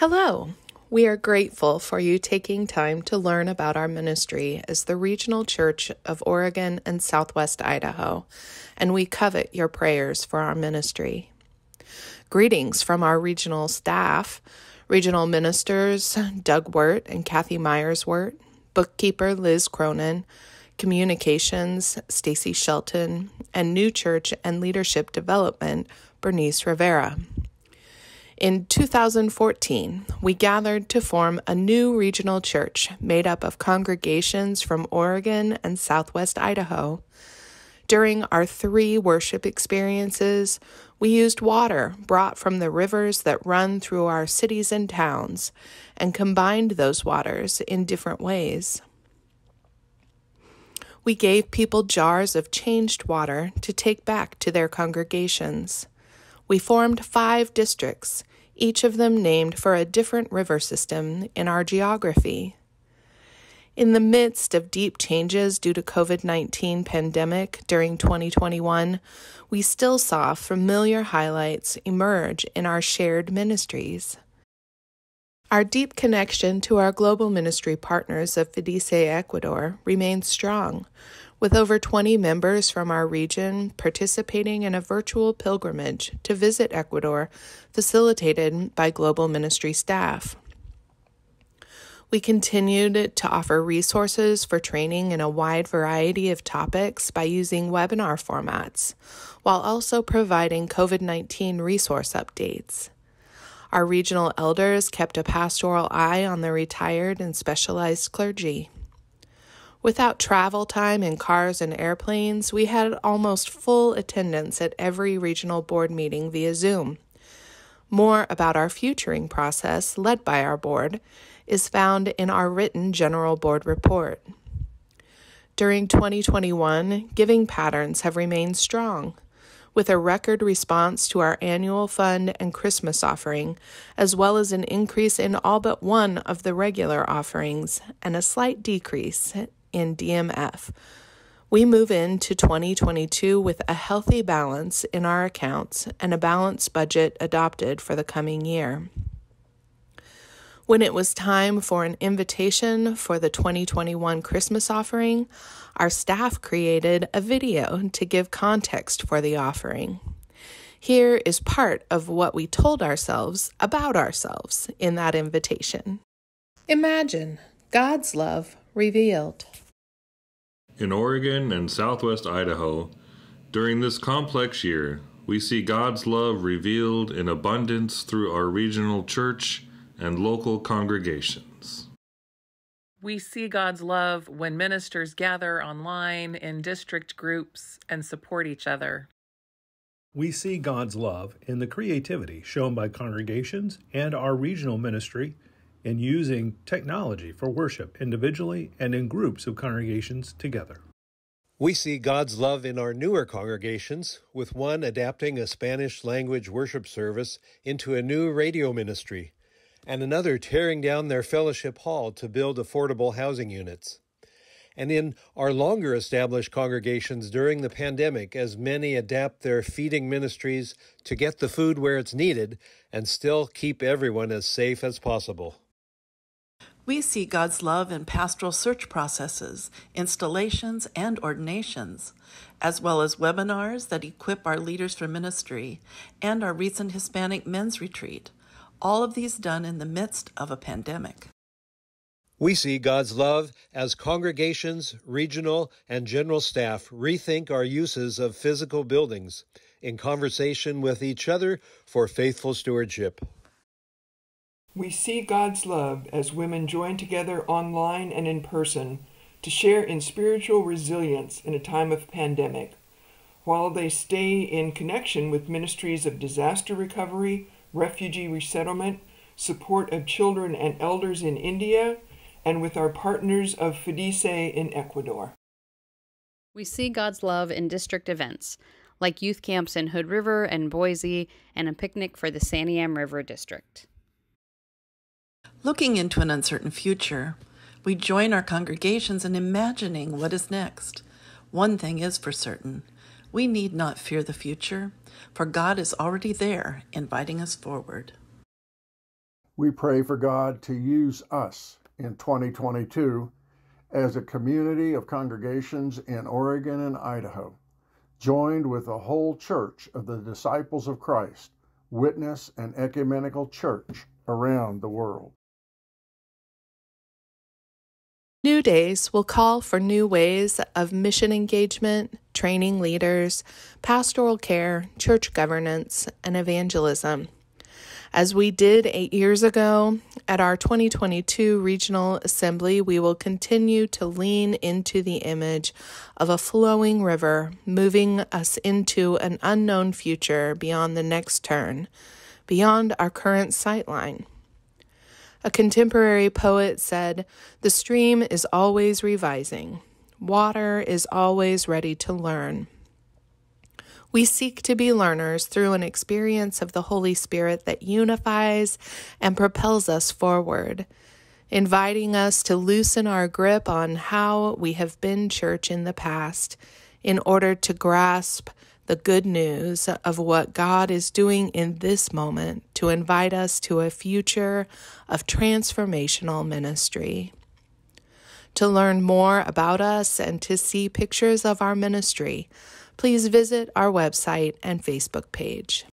Hello. We are grateful for you taking time to learn about our ministry as the Regional Church of Oregon and Southwest Idaho, and we covet your prayers for our ministry. Greetings from our regional staff, regional ministers Doug Wirt and Kathy Myers Wirt, bookkeeper Liz Cronin, communications Stacy Shelton, and new church and leadership development Bernice Rivera. In 2014, we gathered to form a new regional church made up of congregations from Oregon and Southwest Idaho. During our three worship experiences, we used water brought from the rivers that run through our cities and towns and combined those waters in different ways. We gave people jars of changed water to take back to their congregations. We formed five districts, each of them named for a different river system in our geography. In the midst of deep changes due to COVID-19 pandemic during 2021, we still saw familiar highlights emerge in our shared ministries. Our deep connection to our global ministry partners of FEDICE Ecuador remains strong, with over 20 members from our region participating in a virtual pilgrimage to visit Ecuador facilitated by global ministry staff. We continued to offer resources for training in a wide variety of topics by using webinar formats, while also providing COVID 19 resource updates. Our regional elders kept a pastoral eye on the retired and specialized clergy. Without travel time in cars and airplanes, we had almost full attendance at every regional board meeting via Zoom. More about our futuring process, led by our board, is found in our written General Board Report. During 2021, giving patterns have remained strong, with a record response to our annual fund and Christmas offering, as well as an increase in all but one of the regular offerings and a slight decrease in DMF. We move into 2022 with a healthy balance in our accounts and a balanced budget adopted for the coming year. When it was time for an invitation for the 2021 Christmas offering, our staff created a video to give context for the offering. Here is part of what we told ourselves about ourselves in that invitation. Imagine God's love revealed. In Oregon and southwest Idaho, during this complex year, we see God's love revealed in abundance through our regional church and local congregations. We see God's love when ministers gather online in district groups and support each other. We see God's love in the creativity shown by congregations and our regional ministry in using technology for worship individually and in groups of congregations together. We see God's love in our newer congregations, with one adapting a Spanish language worship service into a new radio ministry, and another tearing down their fellowship hall to build affordable housing units. And in our longer established congregations during the pandemic, as many adapt their feeding ministries to get the food where it's needed and still keep everyone as safe as possible. We see God's love in pastoral search processes, installations, and ordinations, as well as webinars that equip our leaders for ministry and our recent Hispanic men's retreat, all of these done in the midst of a pandemic. We see God's love as congregations, regional, and general staff rethink our uses of physical buildings in conversation with each other for faithful stewardship. We see God's love as women join together online and in person to share in spiritual resilience in a time of pandemic, while they stay in connection with ministries of disaster recovery, refugee resettlement, support of children and elders in India, and with our partners of FEDICE in Ecuador. We see God's love in district events, like youth camps in Hood River and Boise, and a picnic for the Santiam River District. Looking into an uncertain future, we join our congregations in imagining what is next. One thing is for certain we need not fear the future, for God is already there, inviting us forward. We pray for God to use us in 2022 as a community of congregations in Oregon and Idaho, joined with the whole church of the disciples of Christ, witness and ecumenical church around the world. New Days will call for new ways of mission engagement, training leaders, pastoral care, church governance, and evangelism. As we did eight years ago at our 2022 Regional Assembly, we will continue to lean into the image of a flowing river moving us into an unknown future beyond the next turn, beyond our current sightline. A contemporary poet said, The stream is always revising. Water is always ready to learn. We seek to be learners through an experience of the Holy Spirit that unifies and propels us forward, inviting us to loosen our grip on how we have been church in the past in order to grasp the good news of what God is doing in this moment to invite us to a future of transformational ministry. To learn more about us and to see pictures of our ministry, please visit our website and Facebook page.